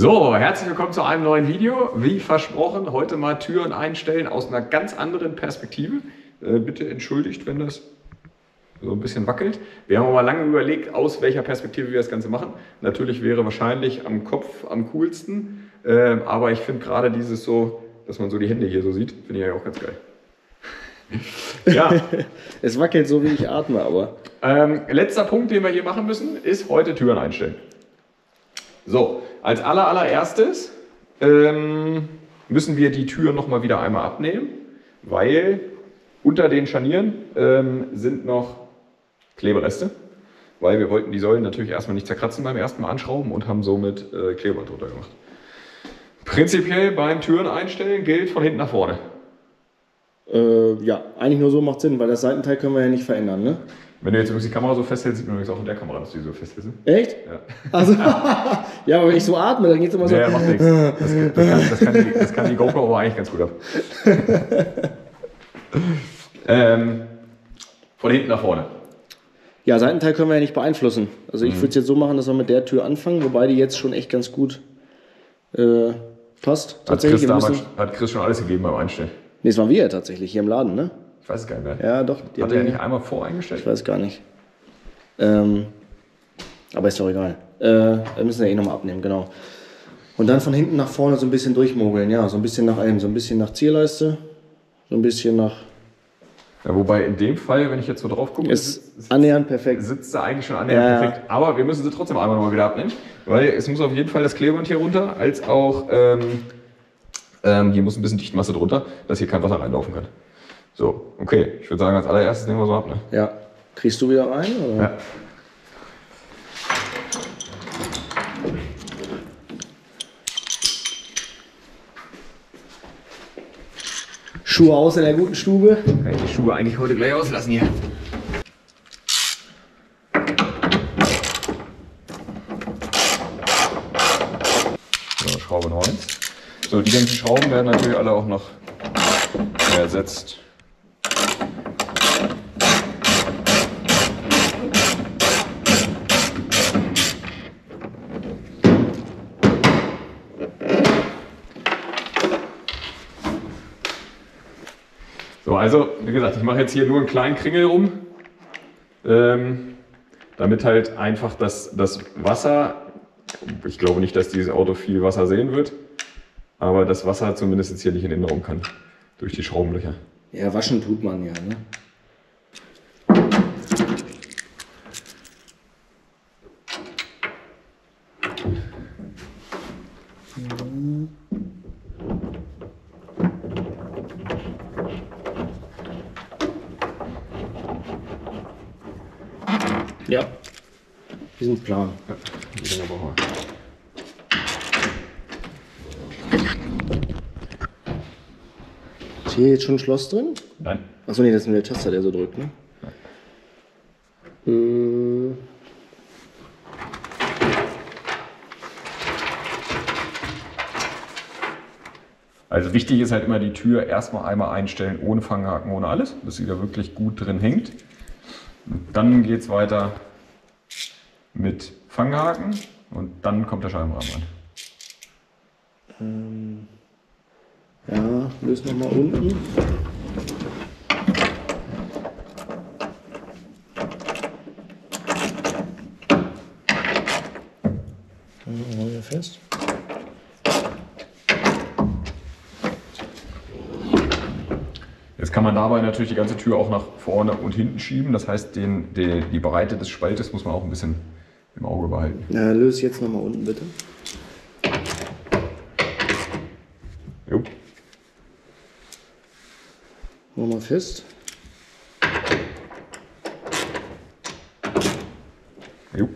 So, herzlich willkommen zu einem neuen Video. Wie versprochen, heute mal Türen einstellen aus einer ganz anderen Perspektive. Äh, bitte entschuldigt, wenn das so ein bisschen wackelt. Wir haben aber lange überlegt, aus welcher Perspektive wir das Ganze machen. Natürlich wäre wahrscheinlich am Kopf am coolsten, äh, aber ich finde gerade dieses so, dass man so die Hände hier so sieht, finde ich ja auch ganz geil. ja. es wackelt so, wie ich atme, aber. Ähm, letzter Punkt, den wir hier machen müssen, ist heute Türen einstellen. So, als aller, allererstes ähm, müssen wir die Tür nochmal wieder einmal abnehmen, weil unter den Scharnieren ähm, sind noch Klebereste, weil wir wollten die Säulen natürlich erstmal nicht zerkratzen beim ersten Mal anschrauben und haben somit äh, Klebeband drunter gemacht. Prinzipiell beim Türen einstellen gilt von hinten nach vorne. Äh, ja, eigentlich nur so macht Sinn, weil das Seitenteil können wir ja nicht verändern, ne? Wenn du jetzt übrigens die Kamera so festhältst, sieht man übrigens auch in der Kamera, dass du die so festhältst. Echt? Ja. Also, ja, aber wenn ich so atme, dann geht es immer so. Ja, macht nichts. Das, das, kann, das, kann die, das kann die GoPro aber eigentlich ganz gut ab. ähm, von hinten nach vorne. Ja, Seitenteil können wir ja nicht beeinflussen. Also ich mhm. würde es jetzt so machen, dass wir mit der Tür anfangen, wobei die jetzt schon echt ganz gut äh, passt. Hat Chris, damals, hat Chris schon alles gegeben beim Einstellen? Nee, das waren wir ja tatsächlich hier im Laden, ne? Ich weiß gar nicht mehr. Ja, doch. Hat er nicht einmal voreingestellt? Ich weiß gar nicht. Ähm, aber ist doch egal. Äh, wir müssen ja eh nochmal abnehmen, genau. Und dann von hinten nach vorne so ein bisschen durchmogeln, ja. So ein bisschen nach allem. So ein bisschen nach Zierleiste, so ein bisschen nach. Ja, wobei in dem Fall, wenn ich jetzt so drauf gucke, ist sitzt, annähernd perfekt. Sitzt er eigentlich schon annähernd ja. perfekt. Aber wir müssen sie trotzdem einmal nochmal wieder abnehmen, weil es muss auf jeden Fall das Klebeband hier runter, als auch ähm, ähm, hier muss ein bisschen Dichtmasse drunter, dass hier kein Wasser reinlaufen kann. So, okay. Ich würde sagen, als allererstes nehmen wir so ab. Ne? Ja. Kriegst du wieder rein? Oder? Ja. Schuhe aus in der guten Stube. Kann ich die Schuhe eigentlich heute gleich auslassen hier. So, Schraube 9. So, die ganzen Schrauben werden natürlich alle auch noch ersetzt. Also, wie gesagt, ich mache jetzt hier nur einen kleinen Kringel rum, ähm, damit halt einfach das, das Wasser, ich glaube nicht, dass dieses Auto viel Wasser sehen wird, aber das Wasser zumindest jetzt hier nicht in den Raum kann, durch die Schraubenlöcher. Ja, waschen tut man ja, ne? Ja, diesen Plan. Ja, den brauchen wir. Ist hier jetzt schon ein Schloss drin? Nein. Achso, nee, das ist nur der Taster, der so drückt, ne? Äh. Also wichtig ist halt immer die Tür erstmal einmal einstellen, ohne Fanghaken, ohne alles, bis sie da wirklich gut drin hängt. Dann geht es weiter mit Fanghaken und dann kommt der Scheibenrahmen an. Ähm, ja, löse nochmal unten. Dann machen wir fest. Dabei natürlich die ganze Tür auch nach vorne und hinten schieben. Das heißt, den, die, die Breite des Spaltes muss man auch ein bisschen im Auge behalten. Ja, löse jetzt nochmal unten bitte. Jo. Nochmal fest. Jo.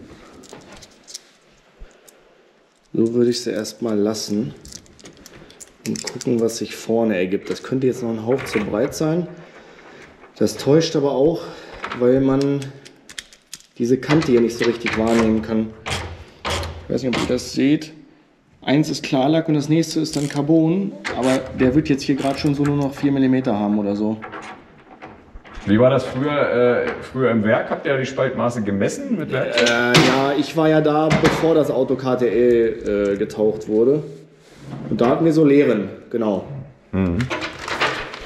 So würde ich sie erstmal lassen und gucken, was sich vorne ergibt. Das könnte jetzt noch ein Hauch zu breit sein. Das täuscht aber auch, weil man diese Kante hier nicht so richtig wahrnehmen kann. Ich weiß nicht, ob ihr das seht. Eins ist Klarlack und das nächste ist dann Carbon, aber der wird jetzt hier gerade schon so nur noch 4 mm haben oder so. Wie war das früher, äh, früher im Werk? Habt ihr die Spaltmaße gemessen mit Werk? Äh, ja, ich war ja da, bevor das Auto KTL äh, getaucht wurde. Und da hatten wir so Lehren, genau.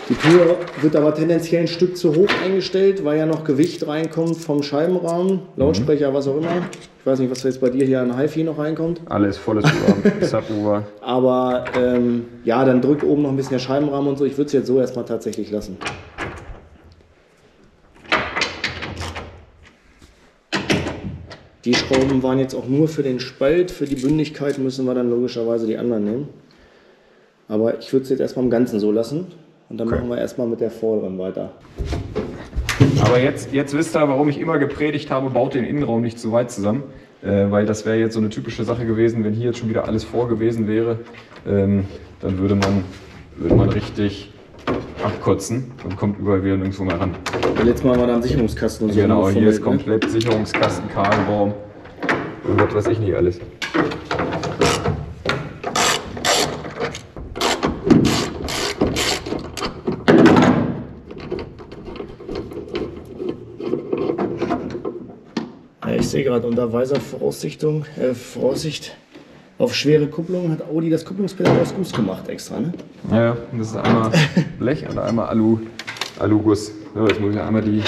Die Tür wird aber tendenziell ein Stück zu hoch eingestellt, weil ja noch Gewicht reinkommt vom Scheibenrahmen, Lautsprecher, was auch immer. Ich weiß nicht, was jetzt bei dir hier an HiFi noch reinkommt. Alles volles. Subwoofer. Aber ähm, ja, dann drückt oben noch ein bisschen der Scheibenrahmen und so. Ich würde es jetzt so erstmal tatsächlich lassen. Die Schrauben waren jetzt auch nur für den Spalt. Für die Bündigkeit müssen wir dann logischerweise die anderen nehmen. Aber ich würde es jetzt erstmal im Ganzen so lassen. Und dann Okay. machen wir erstmal mit der vorderen weiter. Aber jetzt, jetzt wisst ihr, warum ich immer gepredigt habe, baut den Innenraum nicht zu weit zusammen. Äh, weil das wäre jetzt so eine typische Sache gewesen, wenn hier jetzt schon wieder alles vor gewesen wäre, ähm, dann würde man, würde man richtig abkotzen und kommt überall wieder nirgendwo mehr ran. Letztes Mal war da ein Sicherungskasten und so. Genau, hier ist komplett Sicherungskasten, Kahlraum und was weiß ich nicht alles. Sehe gerade unter weiser Voraussichtung, äh, Voraussicht auf schwere Kupplung hat Audi das Kupplungspedal aus Guss gemacht extra, ne? Ja, ja, und das ist einmal Blech und einmal Alu, Aluguss. So, jetzt muss ich einmal die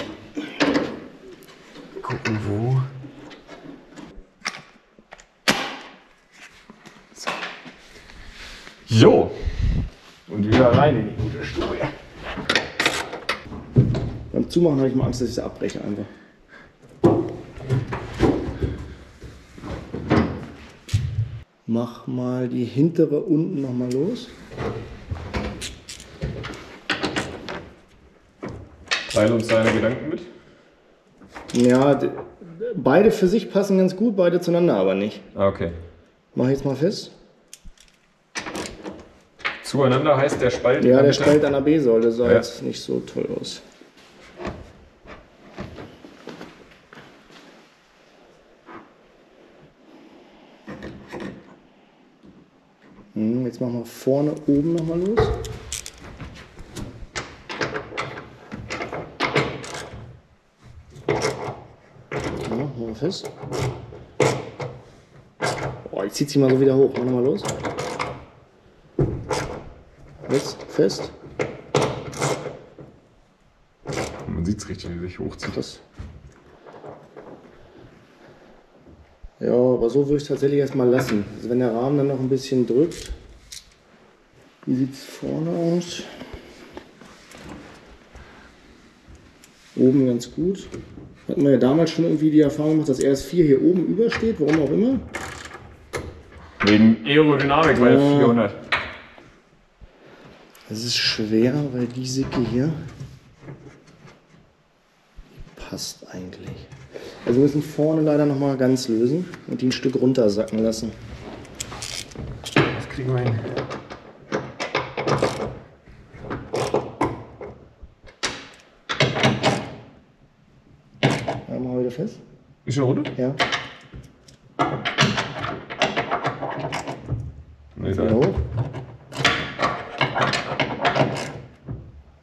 gucken, wo. So. Jo! Und wieder rein in die gute Stube. Beim Zumachen habe ich mal Angst, dass ich sie abbreche einfach. Mach mal die hintere unten nochmal los. Teile uns deine Gedanken mit. Ja, beide für sich passen ganz gut, beide zueinander aber nicht. Ah, okay. Mach jetzt mal fest. Zueinander heißt der Spalt. Ja, der. Spalt an der B-Säule sah Ja. jetzt nicht so toll aus. Jetzt machen wir vorne oben nochmal los. Ja, machen wir fest. Oh, jetzt zieht sie mal so wieder hoch. Mach nochmal los. Jetzt fest. Man sieht es richtig, wie sich hochzieht. Das. Ja, aber so würde ich es tatsächlich erstmal lassen. Also wenn der Rahmen dann noch ein bisschen drückt. Wie sieht es vorne aus? Oben ganz gut. Hatten wir ja damals schon irgendwie die Erfahrung gemacht, dass RS4 hier oben übersteht, warum auch immer. Wegen Aerodynamik bei Ja. 400. Es ist schwer, weil die Sicke hier die passt eigentlich. Also wir müssen vorne leider noch mal ganz lösen und die ein Stück runtersacken lassen. Das kriegen wir hin. Fest. Ist schon runter? Ja, Nee, da. hoch.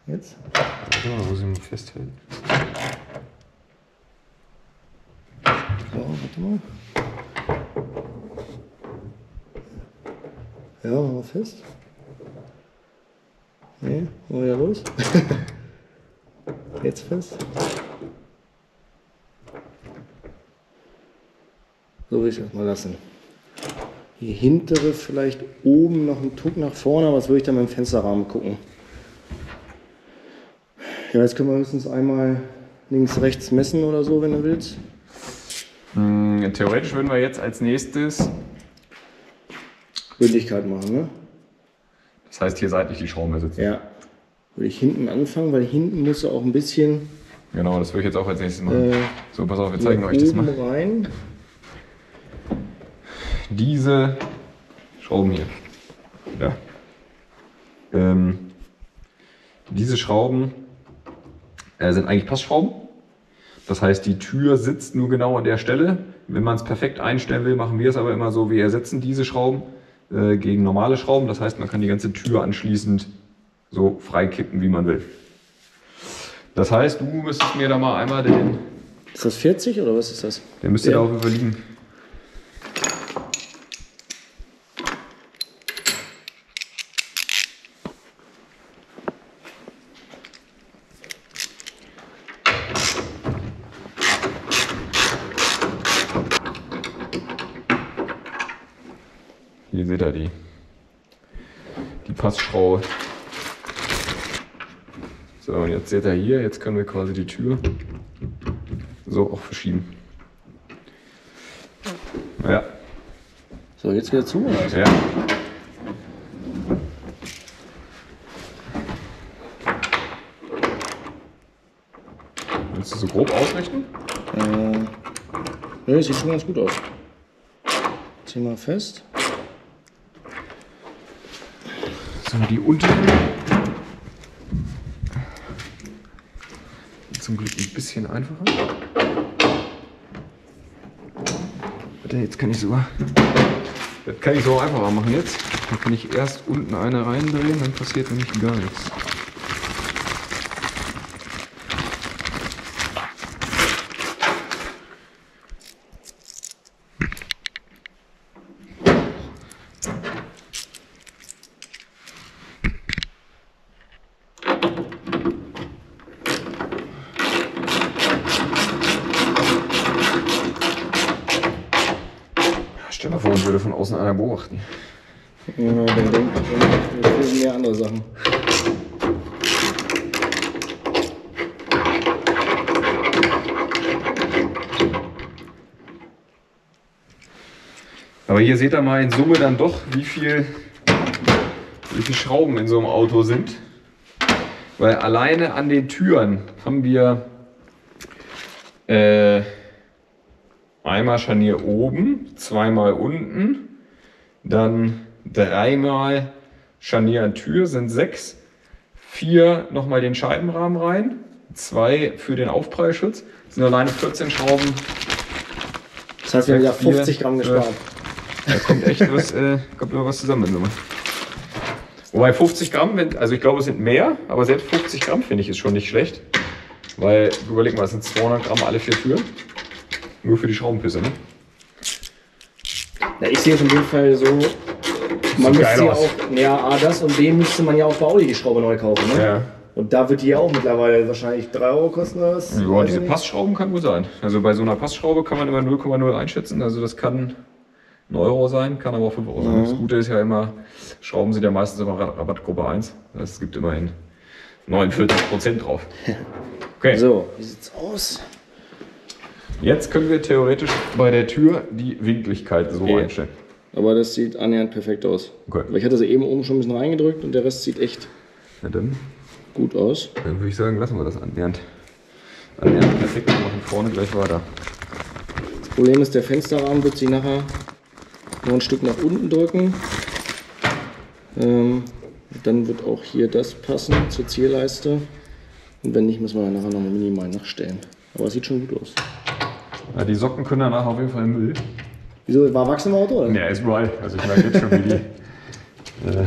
Jetzt. Warte mal, wo sie ihn festhält. So, warte mal. Ja, machen wir fest. Nee, machen wir los. Jetzt fest. Will ich mal lassen. Die hintere vielleicht oben noch einen Tuck nach vorne, aber das würde ich dann beim Fensterrahmen gucken. Ja, jetzt können wir höchstens einmal links, rechts messen oder so, wenn du willst. Hm, theoretisch würden wir jetzt als nächstes, Bündigkeit machen, ne? das heißt hier seitlich die Schrauben ersetzen. Ja. Würde ich hinten anfangen, weil hinten muss er auch ein bisschen Genau, das würde ich jetzt auch als nächstes machen. äh, So, pass auf, wir zeigen euch das mal. rein. Diese Schrauben hier. Ja. Ähm, diese Schrauben äh, sind eigentlich Passschrauben. Das heißt, die Tür sitzt nur genau an der Stelle. Wenn man es perfekt einstellen will, machen wir es aber immer so, wir ersetzen diese Schrauben äh, gegen normale Schrauben. Das heißt, man kann die ganze Tür anschließend so frei kippen, wie man will. Das heißt, du müsstest mir da mal einmal den. Ist das 40 oder was ist das? Der müsste Ja. da auf jeden Ihr die. Die Passschraube. So, und jetzt seht ihr hier, jetzt können wir quasi die Tür so auch verschieben. Ja, So, jetzt wieder zu oder ja. Willst du so grob ausrichten? Äh, ja, sieht schon ganz gut aus. Zieh mal fest. So, die unteren. Zum Glück ein bisschen einfacher. Warte, jetzt kann ich sogar. Das kann ich so einfacher machen jetzt. Dann kann ich erst unten eine reindrehen, dann passiert nämlich gar nichts. Stell dir mal vor, uns würde von außen einer beobachten. Ja, dann denkt man, wir fehlen mehr andere Sachen. Aber hier seht ihr mal in Summe dann doch, wie viel, wie viel Schrauben in so einem Auto sind. Weil alleine an den Türen haben wir äh, einmal Scharnier oben, zweimal unten, dann dreimal Scharnier an Tür sind sechs, vier nochmal den Scheibenrahmen rein, zwei für den Aufprallschutz, Das sind alleine 14 Schrauben Das heißt, wir haben Vier, 50 Gramm gespart. Da kommt echt was, äh, kommt immer was zusammen. Wobei 50 Gramm, also ich glaube, es sind mehr, aber selbst 50 Gramm finde ich ist schon nicht schlecht. Weil, überleg mal, es sind 200 Gramm alle vier Türen. Nur für die Schraubenpisse, ne? Ja, ich sehe es in dem Fall so. Man müsste ja aus. auch, ja, A, das und den müsste man ja auch bei Audi die Schraube neu kaufen, ne? Ja. Und da wird die ja auch mittlerweile wahrscheinlich 3 Euro kosten oder was? Ja, diese. Passschrauben kann gut sein. Also bei so einer Passschraube kann man immer 0,0 einschätzen. Also das kann ein Euro sein, kann aber auch 5 Euro sein. Das Gute ist ja immer, Schrauben sind ja meistens immer Ra- Rabattgruppe 1. Das heißt, es gibt immerhin 49% drauf. Okay. So, wie sieht's aus? Jetzt können wir theoretisch bei der Tür die Winkligkeit so Ja. einstellen. Aber das sieht annähernd perfekt aus. Okay. Weil ich hatte sie eben oben schon ein bisschen reingedrückt und der Rest sieht echt Ja, dann, gut aus. dann würde ich sagen, lassen wir das annähernd. Annähernd perfekt und machen vorne gleich weiter. Das Problem ist, der Fensterrahmen wird sich nachher noch ein Stück nach unten drücken. Ähm, dann wird auch hier das passen zur Zierleiste. Und wenn nicht, müssen wir dann nachher noch mal minimal nachstellen. Aber es sieht schon gut aus. Ja, die Socken können danach auf jeden Fall im Müll. Wieso, war Wachs im Auto? Oder? Ja, ist überall. Also ich merke jetzt schon, wie die. Äh,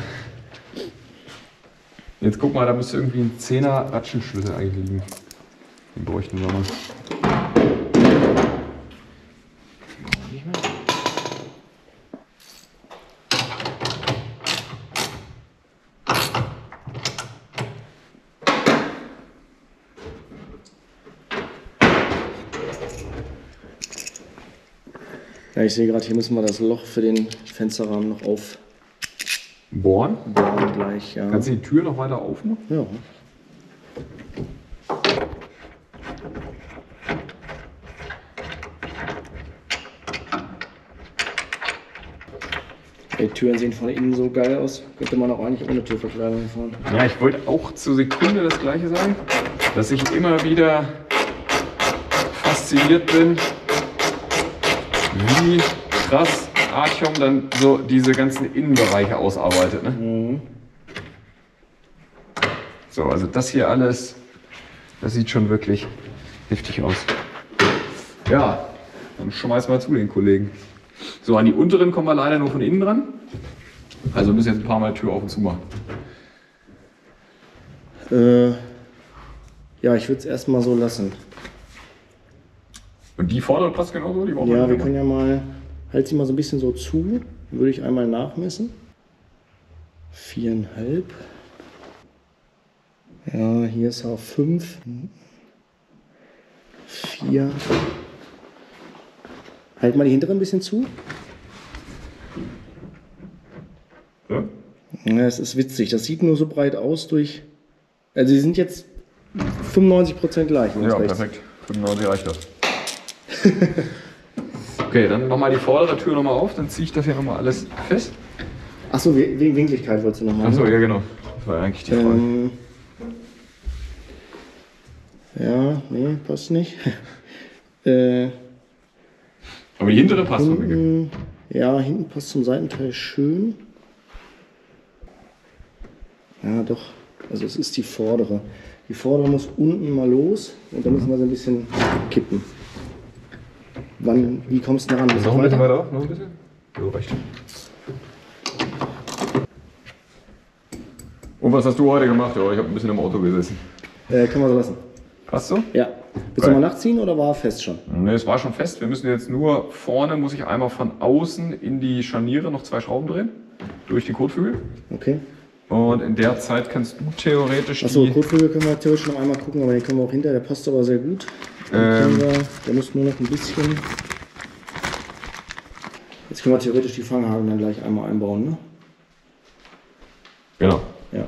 jetzt guck mal, da müsste irgendwie ein 10er Ratschenschlüssel eigentlich liegen. Den bräuchten wir mal. Ja, ich sehe gerade, hier müssen wir das Loch für den Fensterrahmen noch aufbauen Bohren. gleich. Ja. Kannst du die Tür noch weiter aufmachen? ja. Die Türen sehen von innen so geil aus. Könnte man auch eigentlich ohne Türverkleidung fahren. Ja, ich wollte auch zur Sekunde das gleiche sagen, dass ich immer wieder fasziniert bin, wie krass Artyom dann so diese ganzen Innenbereiche ausarbeitet. Ne? So, also das hier alles, das sieht schon wirklich heftig aus. Ja, dann schmeißen wir zu den Kollegen. So, an die unteren kommen wir leider nur von innen dran. Also müssen jetzt ein paar Mal Tür auf und zu machen. Äh, Ja, ich würde es erstmal so lassen. Und die vordere passt genauso? Die brauchen Ja, wir können ja mal, halt sie mal so ein bisschen so zu, würde ich einmal nachmessen. Viereinhalb. Ja, hier ist auch fünf. Vier. Halt mal die hinteren ein bisschen zu. Ja? Ja, es ist witzig. Das sieht nur so breit aus durch. Also, sie sind jetzt 95% gleich. Ja, perfekt. 95 reicht das. okay, dann nochmal die vordere Tür nochmal auf, dann ziehe ich das hier nochmal alles fest. Achso, wegen Winkligkeit wolltest du noch mal. Achso, ne? ja genau. Das war ja eigentlich die Frage. Ähm, ja, nee, passt nicht. äh, Aber die hintere passt hinten, ja, hinten passt zum Seitenteil schön. Ja, doch. Also es ist die vordere. Die vordere muss unten mal los und dann müssen wir sie ein bisschen kippen. Wann, wie kommst du da ran? Noch ein bisschen weiter auf, noch ein bisschen. So, reicht. Und was hast du heute gemacht? Ja, ich habe ein bisschen im Auto gesessen. Äh, können wir so lassen. Passt so? Ja. Willst du mal nachziehen oder war fest schon? Ne, es war schon fest. Wir müssen jetzt nur vorne, muss ich einmal von außen in die Scharniere noch zwei Schrauben drehen. Durch die Kotflügel. Okay. Und in der Zeit kannst du theoretisch Achso, die... Kotflügel können wir theoretisch noch einmal gucken, aber den können wir auch hinter. Der passt aber sehr gut. Ähm. wir, der muss nur noch ein bisschen. Jetzt können wir theoretisch die Fanghaken dann gleich einmal einbauen, ne? Genau. Ja.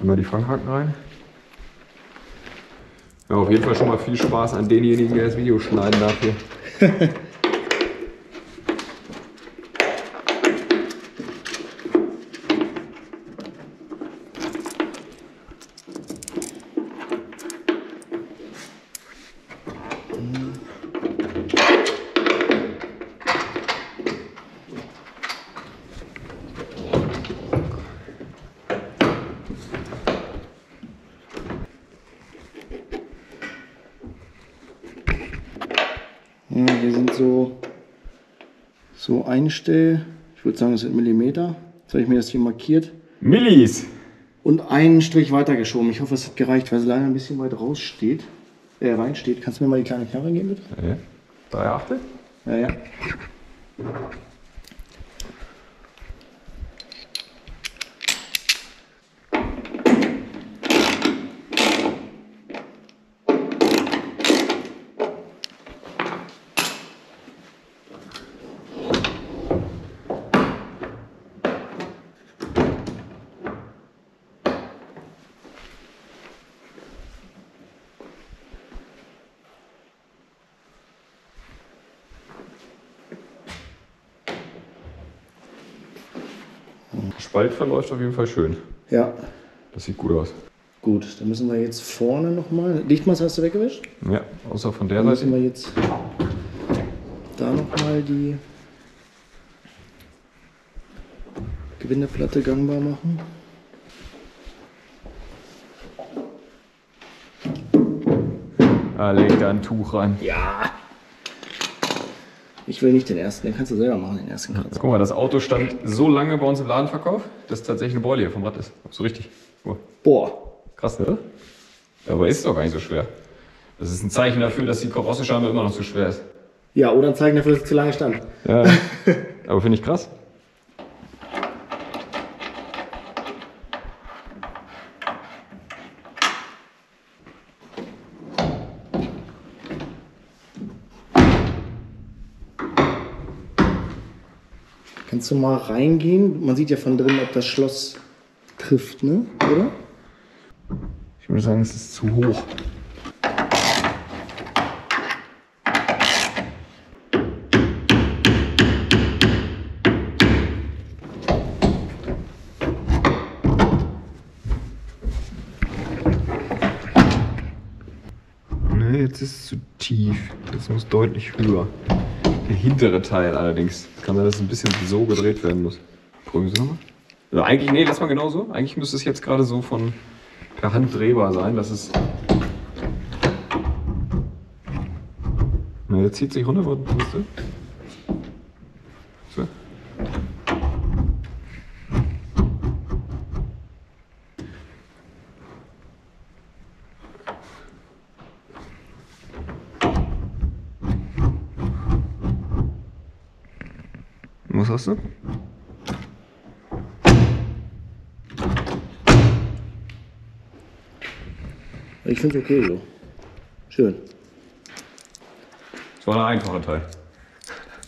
Einmal die Fanghaken rein. Ja, auf jeden Fall schon mal viel Spaß an denjenigen, der das Video schneiden darf hier. ja hier sind so, so Einstell. Ich würde sagen, das sind Millimeter. Jetzt habe ich mir das hier markiert. Millis! Und einen Strich weitergeschoben. Ich hoffe, es hat gereicht, weil sie leider ein bisschen weit raus steht. Äh, rein steht. Kannst du mir mal die kleine Knarre geben, bitte? Ja. Drei Achtel? Ja, ja. Spalt verläuft auf jeden Fall schön. Ja. Das sieht gut aus. Gut, dann müssen wir jetzt vorne nochmal. Lichtmaß hast du weggewischt? Ja, außer von der Dann müssen Seite. wir jetzt da nochmal die Gewindeplatte gangbar machen. Ah, leg da ein Tuch rein. Ja. Ich will nicht den ersten, den kannst du selber machen, den ersten Kratzer. Guck mal, das Auto stand so lange bei uns im Ladenverkauf, dass tatsächlich eine Beule hier vom Rad ist. So richtig. Mal. Boah. Krass, ne? Aber ist doch gar nicht so schwer. Das ist ein Zeichen dafür, dass die Karosse scheinbar immer noch zu schwer ist. Ja, oder ein Zeichen dafür, dass es zu lange stand. Ja. Aber finde ich krass. Kannst du mal reingehen? Man sieht ja von drin, ob das Schloss trifft, ne? Oder? Ich würde sagen, es ist zu hoch. Ne, jetzt ist es zu tief. Das muss deutlich höher. Der hintere Teil allerdings. Kann sein, dass es ein bisschen so gedreht werden muss. Probieren Sie nochmal. Also eigentlich, nee, lass mal genau so. Eigentlich müsste es jetzt gerade so von per Hand drehbar sein. Das ist. Na, jetzt zieht sich runter, siehst du? Ich finde es okay so. Schön. Das war ein einfacher Teil.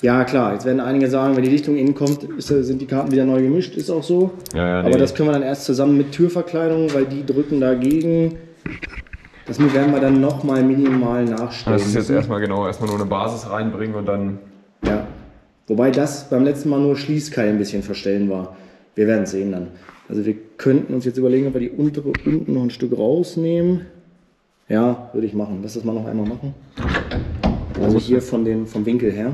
Ja, klar, jetzt werden einige sagen, wenn die Dichtung innen kommt, ist, äh, sind die Karten wieder neu gemischt, ist auch so. Ja, ja, Aber nee. das können wir dann erst zusammen mit Türverkleidung, weil die drücken dagegen. Das werden wir dann nochmal minimal nachstellen. Das ist jetzt erstmal genau, erstmal nur eine Basis reinbringen und dann. Ja. Wobei das beim letzten Mal nur Schließkeil ein bisschen verstellen war. Wir werden es sehen dann. Also wir könnten uns jetzt überlegen, ob wir die untere unten noch ein Stück rausnehmen. Ja, würde ich machen. Lass das mal noch einmal machen. Also hier von dem, vom Winkel her.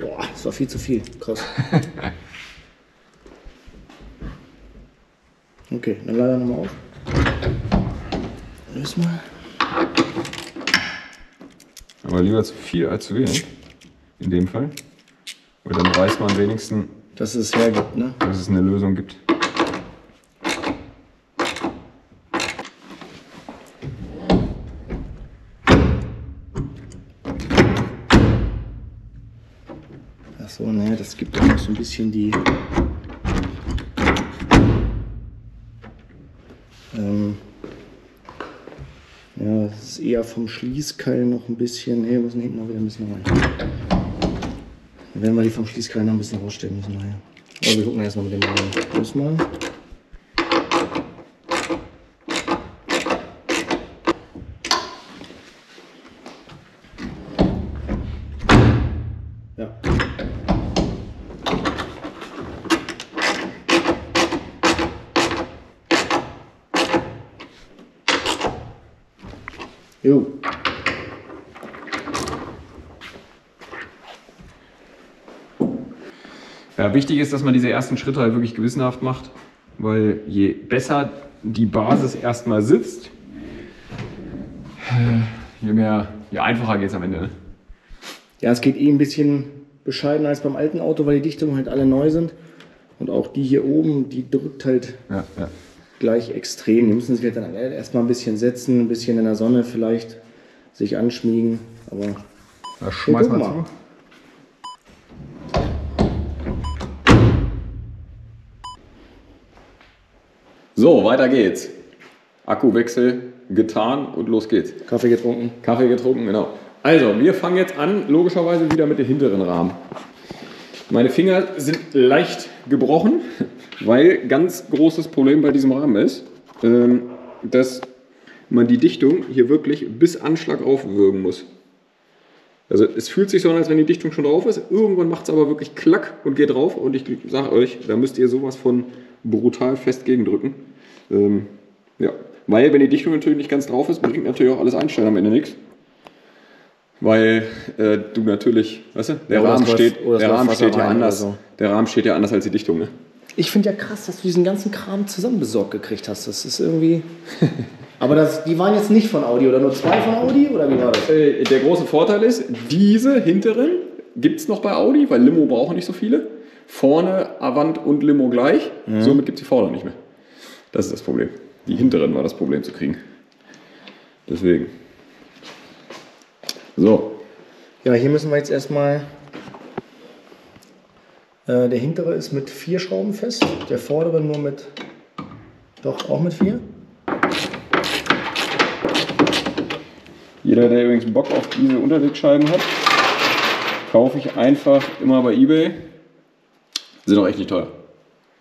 Boah, das war viel zu viel. Krass. Okay, dann leider nochmal auf. Löse mal. Aber lieber zu viel als zu wenig. In dem Fall. Weil dann weiß man wenigstens, Dass es hergibt, ne? dass es eine Lösung gibt. Gibt auch noch so ein bisschen die. Ähm, ja, das ist eher vom Schließkeil noch ein bisschen. Ne, wir müssen hinten noch wieder ein bisschen rein. Dann werden wir die vom Schließkeil noch ein bisschen rausstellen müssen nachher. Aber wir gucken erstmal mit dem rein. Los mal. Ja. Jo. Ja, wichtig ist, dass man diese ersten Schritte halt wirklich gewissenhaft macht, weil je besser die Basis erstmal sitzt, äh, je mehr, je einfacher geht es am Ende. Ne? Ja, es geht eh ein bisschen bescheidener als beim alten Auto, weil die Dichtungen halt alle neu sind. Und auch die hier oben, die drückt halt Ja, ja. gleich extrem. Die müssen sich halt dann erstmal ein bisschen setzen, ein bisschen in der Sonne vielleicht sich anschmiegen. Aber Da schmeiß mal. zu. So, weiter geht's. Akkuwechsel getan und los geht's. Kaffee getrunken. Kaffee getrunken, genau. Also, wir fangen jetzt an, logischerweise wieder mit dem hinteren Rahmen. Meine Finger sind leicht gebrochen, weil ganz großes Problem bei diesem Rahmen ist, ähm, dass man die Dichtung hier wirklich bis Anschlag aufwürgen muss. Also es fühlt sich so an, als wenn die Dichtung schon drauf ist. Irgendwann macht es aber wirklich klack und geht drauf. Und ich sage euch, da müsst ihr sowas von brutal fest gegendrücken. Ähm, ja, weil wenn die Dichtung natürlich nicht ganz drauf ist, bringt natürlich auch alles Einstellen am Ende nichts. Weil äh, du natürlich, weißt du, der Ja, Rahmen steht, der Rahmen steht ja anders. so. Der Rahmen steht ja anders als die Dichtung. Ne? Ich finde ja krass, dass du diesen ganzen Kram zusammen besorgt gekriegt hast. Das ist irgendwie. Aber das, die waren jetzt nicht von Audi oder nur zwei von Audi oder wie war das? Äh, Der große Vorteil ist, diese hinteren gibt es noch bei Audi, weil Limo brauchen nicht so viele. Vorne Avant und Limo gleich. Somit gibt es die vorderen nicht mehr. Das ist das Problem. Die hinteren war das Problem zu kriegen. Deswegen. So. Ja, hier müssen wir jetzt erstmal. Äh, der hintere ist mit vier Schrauben fest, der vordere nur mit. Doch, auch mit vier? Jeder, der übrigens Bock auf diese Unterlegscheiben hat, kaufe ich einfach immer bei Ebay. Sind auch echt nicht teuer.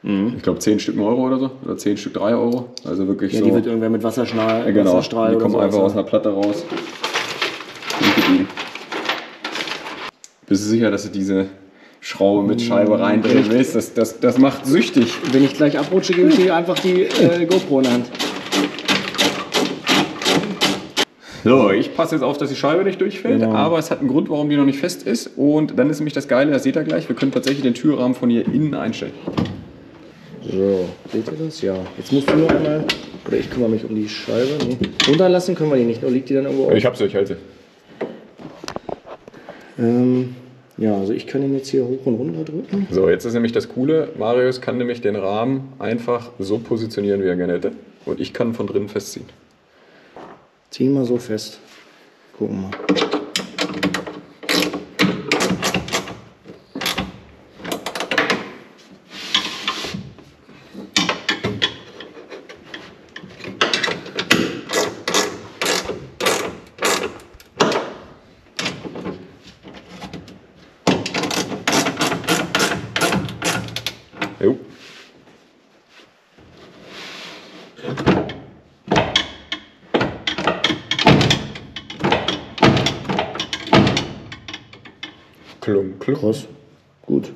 Ich glaube 10 Stück 1 Euro oder so. Oder 10 Stück 3 Euro. Also wirklich Ja, so. die wird irgendwer mit Wasserstrahl, Ja, genau. Wasserstrahl Die oder kommen sowas einfach aus einer Platte raus. Bist du sicher, dass du diese Schraube mit Scheibe reindrehen willst? Das, das, das macht süchtig. Wenn ich gleich abrutsche, gebe ich dir einfach die äh, GoPro in der Hand. So, ich passe jetzt auf, dass die Scheibe nicht durchfällt, Genau. aber es hat einen Grund, warum die noch nicht fest ist. Und dann ist nämlich das Geile, das seht ihr gleich, wir können tatsächlich den Türrahmen von hier innen einstellen. So, seht ihr das? Ja. Jetzt musst du nur einmal, oder ich kümmere mich um die Scheibe. Nee. Runterlassen können wir die nicht, oder liegt die dann irgendwo auf? Ich hab's euch halte. Ähm, ja, also ich kann ihn jetzt hier hoch und runter drücken. So, jetzt ist nämlich das Coole. Marius kann nämlich den Rahmen einfach so positionieren, wie er gerne hätte. Und ich kann von drinnen festziehen. Ziehen wir so fest. Gucken mal. Jo. Klum, klum. Krass. Gut.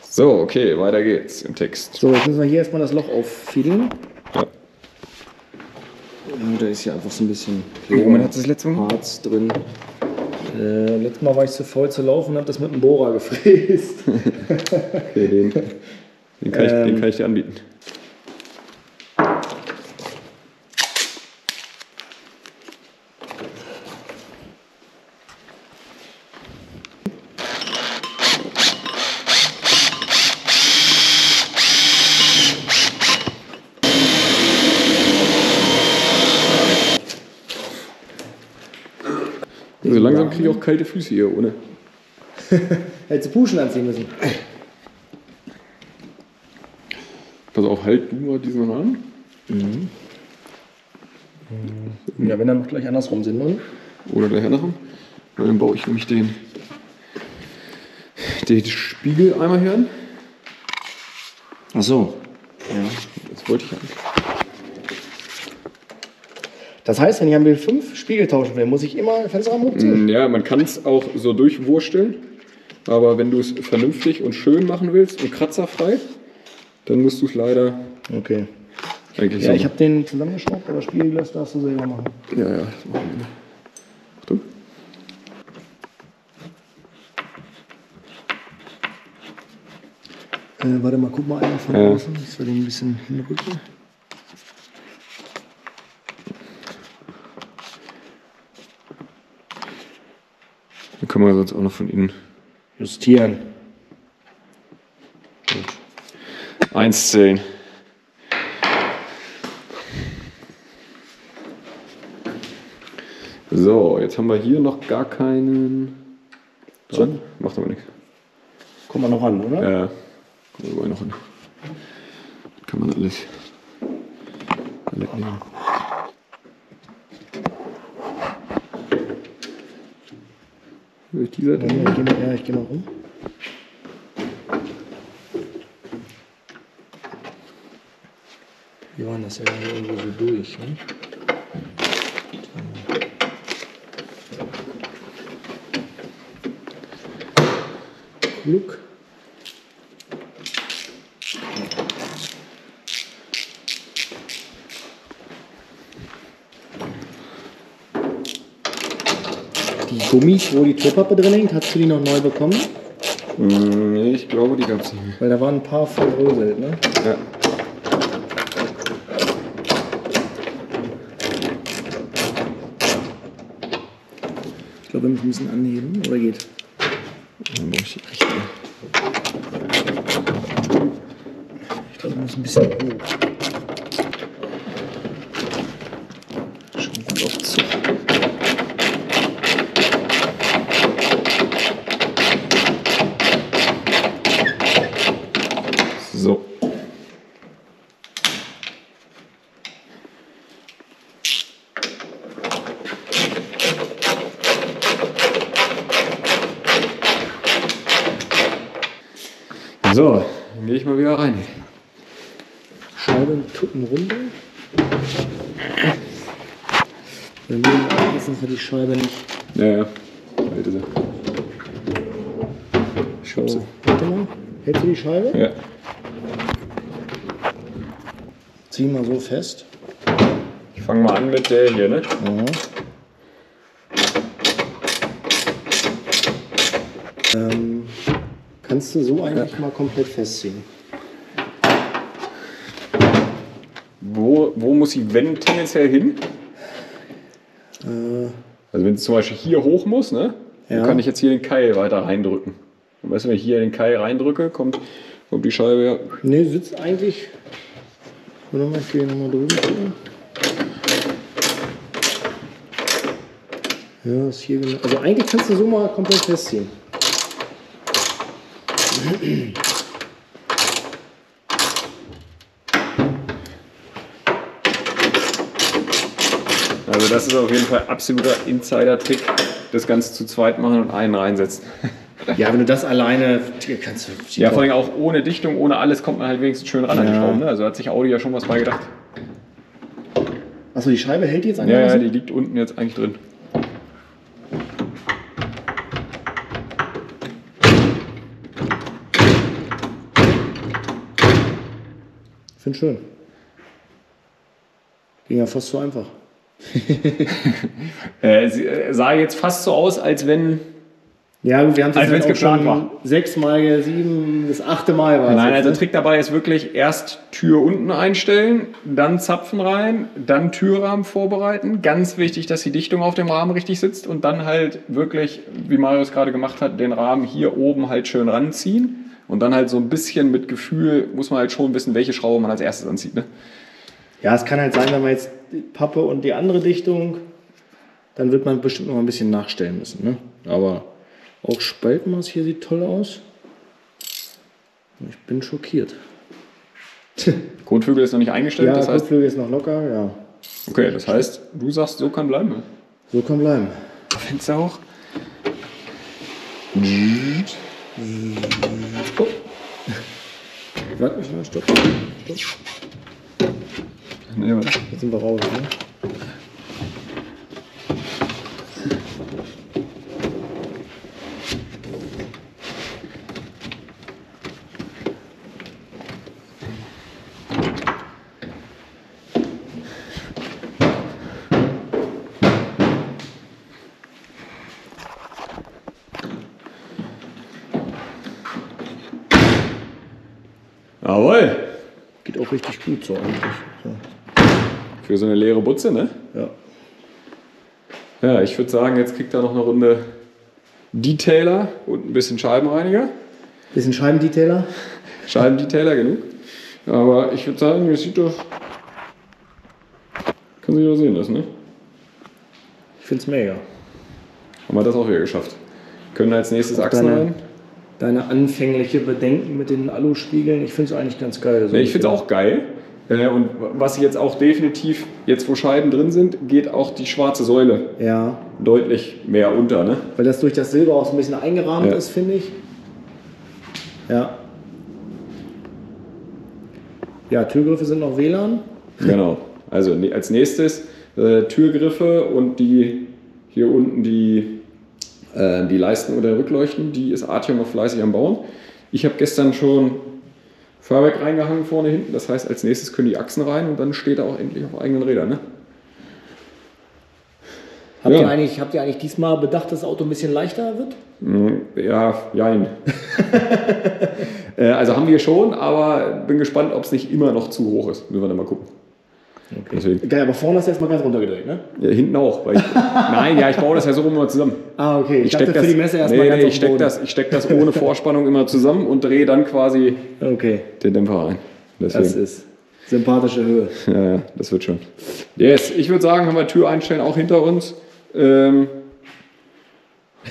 So, okay, weiter geht's im Text. So, jetzt müssen wir hier erstmal das Loch auffiedeln. Ja. Ja, da ist ja einfach so ein bisschen Womit hat das letzte Mal? Harz drin. Äh, letztes Mal war ich zu faul zu laufen und habe das mit einem Bohrer gefräst. Okay, den, den, kann ich, den Ähm. kann ich dir anbieten. So langsam kriege ich auch kalte Füße hier ohne. Hättest du Puschen anziehen müssen. Pass auf, halt du mal diesen Rahmen. Ja, wenn dann noch gleich andersrum sind, oder? Oder gleich andersrum. Weil dann baue ich nämlich den, den Spiegel einmal hier an. Ach so. Das wollte ich eigentlich. Das heißt, wenn ich am Bild 5 Spiegel tauschen will, muss ich immer Fensterrahmen hochziehen? Ja, man kann es auch so durchwursteln. Aber wenn du es vernünftig und schön machen willst und kratzerfrei, dann musst du es leider Okay. eigentlich Ja, so ich habe den zusammengeschraubt, aber Spiegelglas darfst du selber machen. Ja, ja. das machen wir. Achtung. Äh, warte mal, guck mal einer von Ja. außen, dass wir den ein bisschen hinrücken. Dann können wir sonst auch noch von innen Justieren. Eins zählen. So, jetzt haben wir hier noch gar keinen dran. Macht aber nichts. Kommt man noch an, oder? Ja, kommen wir überall noch hin. Kann man alles mitnehmen. Will ich die Seite Ja, nehmen? ich geh mal, ja, ich geh mal rum. Wir waren das ja irgendwo so durch. Ne? Glück. Die Gummis, wo die Klopappe drin hängt, hast du die noch neu bekommen? Hm, Nee, ich glaube, die gab es nicht mehr. Weil da waren ein paar verröselt, ne? Ja. Glaube, wir müssen ein bisschen anheben, oder geht? Dann brauche ich die. Ich glaube, wir müssen ein bisschen hoch. Schon gut auf Zug. So. So, dann gehe ich mal wieder rein. Scheibe tucken runter. Wir müssen aufpassen, dass wir die Scheibe nicht. Ja, ja. Halte sie. Ich hab sie. So, warte mal. Hältst du die Scheibe? Ja. Fest. Ich fange mal an mit der hier, ne? Ja. Ähm, kannst du so eigentlich mal komplett festziehen. wo, wo muss sie, wenn tendenziell hin? Äh, Also wenn sie zum Beispiel hier hoch muss, ne? Ja. Dann kann ich jetzt hier den Keil weiter reindrücken. Und weißt du, wenn ich hier den Keil reindrücke, kommt, kommt die Scheibe ja. ne, sitzt eigentlich. Warte mal, ich gehe nochmal drüben gucken. Ja, ist hier genau. Also eigentlich kannst du so mal komplett festziehen. Also das ist auf jeden Fall absoluter Insider-Trick, das Ganze zu zweit machen und einen reinsetzen. Ja, wenn du das alleine kannst du. Ja, vor allem auch ohne Dichtung, ohne alles kommt man halt wenigstens schön ran an die Ja. Schrauben. Ne? Also hat sich Audi ja schon was bei gedacht. Achso, die Scheibe hält jetzt Ja, ja, einigermaßen? die liegt unten jetzt eigentlich drin. Ich finde schön. Ging ja fast so einfach. Äh, äh, sah jetzt fast so aus, als wenn. Ja, gut, wir haben es Als jetzt geplant schon sechs Mal, sieben, das achte Mal war es Nein, also ne? Trick dabei ist wirklich erst Tür unten einstellen, dann Zapfen rein, dann Türrahmen vorbereiten. Ganz wichtig, dass die Dichtung auf dem Rahmen richtig sitzt und dann halt wirklich, wie Marius gerade gemacht hat, den Rahmen hier oben halt schön ranziehen. Und dann halt so ein bisschen mit Gefühl muss man halt schon wissen, welche Schraube man als erstes anzieht. Ne? Ja, es kann halt sein, wenn man jetzt die Pappe und die andere Dichtung, dann wird man bestimmt noch ein bisschen nachstellen müssen. Ne? Aber auch Spaltmaß hier sieht toll aus. Ich bin schockiert. Kotflügel ist noch nicht eingestellt, Ja, das heißt, Kotflügel ist noch locker, ja. okay, das heißt, du sagst, so kann bleiben. So kann bleiben. Fenster hoch. Warte, ich mal, stopp. stopp. Nee, warte. Jetzt sind wir raus, ne? Jawohl. Geht auch richtig gut so eigentlich. So. Für so eine leere Butze, ne? Ja. Ja, ich würde sagen, jetzt kriegt er noch eine Runde Detailer und ein bisschen Scheibenreiniger. Bisschen Scheibendetailer. Scheibendetailer genug. Aber ich würde sagen, das sieht doch. Kann sich doch sehen lassen, ne? Ich find's mega. Haben wir das auch wieder geschafft. Können als nächstes Achsen rein. Deine anfängliche Bedenken mit den Aluspiegeln, ich finde es eigentlich ganz geil. So Nee, ich finde es auch geil. Äh, Und was jetzt auch definitiv, jetzt wo Scheiben drin sind, geht auch die schwarze Säule Ja, deutlich mehr unter, ne? weil das durch das Silber auch so ein bisschen eingerahmt Ja. ist, finde ich. Ja. Ja, Türgriffe sind noch WLAN. Genau. Also ne- als nächstes äh, Türgriffe und die hier unten die, äh, die Leisten oder Rückleuchten, die ist Artyom noch fleißig am Bauen. Ich habe gestern schon Fahrwerk reingehangen vorne hinten, das heißt als nächstes können die Achsen rein und dann steht er auch endlich auf eigenen Rädern. Ne? Habt, Ja. ihr eigentlich, habt ihr eigentlich diesmal bedacht, dass das Auto ein bisschen leichter wird? Mm, Ja, jein. äh, also haben wir schon, aber bin gespannt, ob es nicht immer noch zu hoch ist. Müssen wir dann mal gucken. Deswegen. Geil, aber vorne hast du erstmal ganz runtergedreht, ne? Ja, hinten auch. Weil ich, nein, ja, ich baue das ja so rum immer zusammen. Ah, okay. Ich, Ich dachte das, für die Messe erstmal nee, ganz nee, ich steck das, ich steck das ohne Vorspannung immer zusammen und drehe dann quasi Okay, den Dämpfer rein. Deswegen. das ist sympathische Höhe. ja, ja, das wird schon. Yes, ich würde sagen, haben wir Tür einstellen auch hinter uns. Ähm,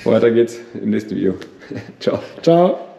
weiter geht's im nächsten Video. Ciao. Ciao.